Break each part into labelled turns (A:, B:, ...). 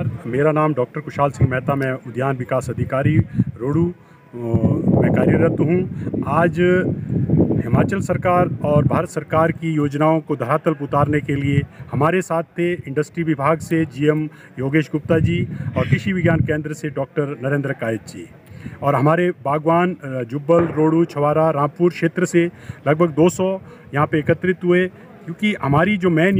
A: मेरा नाम डॉक्टर कुशाल सिंह मेहता, मैं उद्यान विकास अधिकारी, रोडू में कार्यरत हूँ। आज हिमाचल सरकार और भारत सरकार की योजनाओं को धरातल पर उतारने के लिए हमारे साथ थे इंडस्ट्री विभाग से जीएम योगेश गुप्ता जी और कृषि विज्ञान केंद्र से डॉक्टर नरेंद्र कायत जी। और हमारे बागवान जुब्बल, रोडू, छवारा, रामपुर क्षेत्र से लगभग 200 सौ यहाँ पर एकत्रित हुए, क्योंकि हमारी जो मेन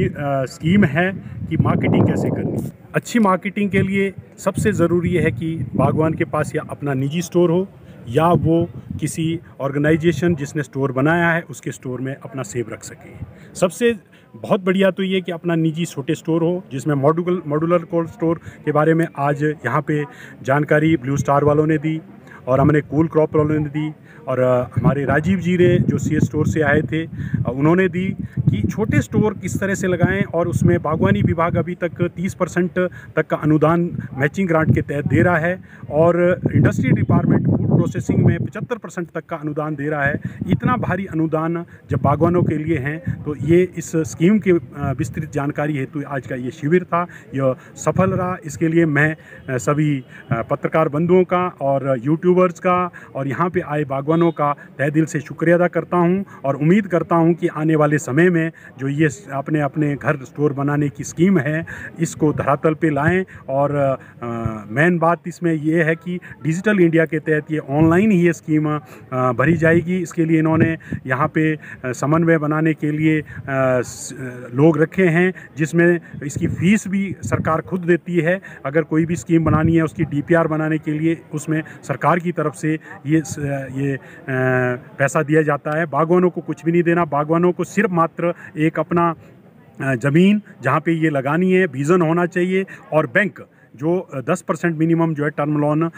A: स्कीम है कि मार्केटिंग कैसे करनी अच्छी मार्केटिंग के लिए सबसे ज़रूरी है कि बागवान के पास या अपना निजी स्टोर हो या वो किसी ऑर्गेनाइजेशन जिसने स्टोर बनाया है उसके स्टोर में अपना सेब रख सके। सबसे बहुत बढ़िया तो ये कि अपना निजी छोटे स्टोर हो जिसमें मॉडुल मॉडुलर कोल्ड स्टोर के बारे में आज यहाँ पे जानकारी ब्लू स्टार वालों ने दी और हमने कूल क्रॉप उन्होंने दी और हमारे राजीव जी ने जो सी स्टोर से आए थे उन्होंने दी कि छोटे स्टोर किस तरह से लगाएँ और उसमें बागवानी विभाग अभी तक 30 परसेंट तक का अनुदान मैचिंग ग्रांट के तहत दे रहा है और इंडस्ट्री डिपार्टमेंट प्रोसेसिंग में पचहत्तर परसेंट तक का अनुदान दे रहा है। इतना भारी अनुदान जब बागवानों के लिए हैं तो ये इस स्कीम के विस्तृत जानकारी हेतु आज का ये शिविर था। यह सफल रहा। इसके लिए मैं सभी पत्रकार बंधुओं का और यूट्यूबर्स का और यहाँ पे आए बागवानों का तह दिल से शुक्रिया अदा करता हूँ और उम्मीद करता हूँ कि आने वाले समय में जो ये अपने अपने घर स्टोर बनाने की स्कीम है, इसको धरातल पे लाएँ। और मेन बात इसमें यह है कि डिजिटल इंडिया के तहत ये ऑनलाइन ही ये स्कीम भरी जाएगी। इसके लिए इन्होंने यहाँ पे समन्वय बनाने के लिए लोग रखे हैं, जिसमें इसकी फ़ीस भी सरकार खुद देती है। अगर कोई भी स्कीम बनानी है उसकी डीपीआर बनाने के लिए, उसमें सरकार की तरफ़ से ये ये पैसा दिया जाता है। बागवानों को कुछ भी नहीं देना। बागवानों को सिर्फ़ मात्र एक अपना ज़मीन जहाँ पे ये लगानी है, बीजन होना चाहिए और बैंक जो 10 परसेंट मिनिमम जो है टर्म लोन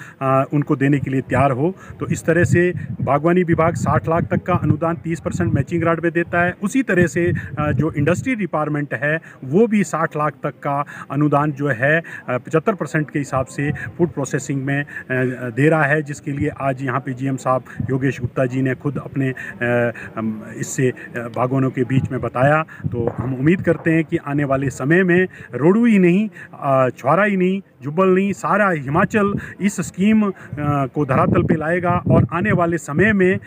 A: उनको देने के लिए तैयार हो। तो इस तरह से बागवानी विभाग 60 लाख तक का अनुदान 30 परसेंट मैचिंग राट में देता है। उसी तरह से जो इंडस्ट्री डिपार्टमेंट है, वो भी 60 लाख तक का अनुदान जो है पचहत्तर परसेंट के हिसाब से फ़ूड प्रोसेसिंग में दे रहा है, जिसके लिए आज यहाँ पे जीएम साहब योगेश गुप्ता जी ने खुद अपने इससे बागवानों के बीच में बताया। तो हम उम्मीद करते हैं कि आने वाले समय में रोडू ही नहीं छुआरा ही नहीं जुब्बल नहीं सारा हिमाचल इस स्कीम को धरातल पे लाएगा और आने वाले समय में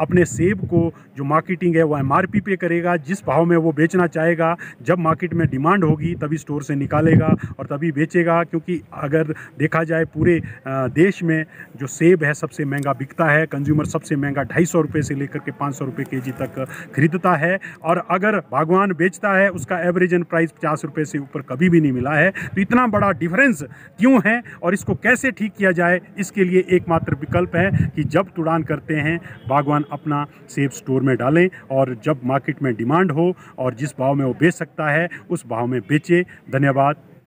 A: अपने सेब को जो मार्केटिंग है वो एमआरपी पे करेगा, जिस भाव में वो बेचना चाहेगा, जब मार्केट में डिमांड होगी तभी स्टोर से निकालेगा और तभी बेचेगा, क्योंकि अगर देखा जाए पूरे देश में जो सेब है सबसे महँगा बिकता है कंज्यूमर सबसे महँगा ढाई सौ रुपये से लेकर के पाँच सौ रुपये के जी तक खरीदता है और अगर बागवान बेचता है, उसका एवरेज प्राइस पचास रुपये से ऊपर कभी भी नहीं मिला है तो इतना बड़ा डिफरेंस क्यों हैं और इसको कैसे ठीक किया जाए, इसके लिए एकमात्र विकल्प है कि जब तुड़ान करते हैं, बागवान अपना सेब स्टोर में डालें और जब मार्केट में डिमांड हो और जिस भाव में वो बेच सकता है, उस भाव में बेचे। धन्यवाद।